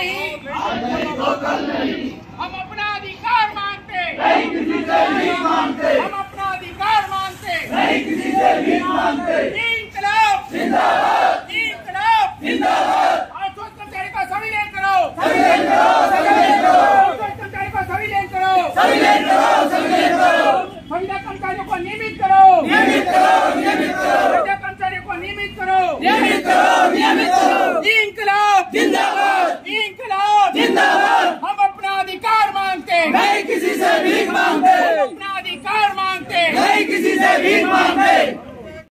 नहीं हम अपना अधिकार मानते नहीं किसी से भी हम अपना अधिकार मानते नहीं किसी से भी कर्मचारी को करो। कर्मचारी को नियमित करो। नियमित करो नियमित करो। कर्मचारियों को नियमित करो। नियमित नहीं किसी से भीख मांगते। अपना अधिकार मांगते। नहीं किसी से भीख मांगते।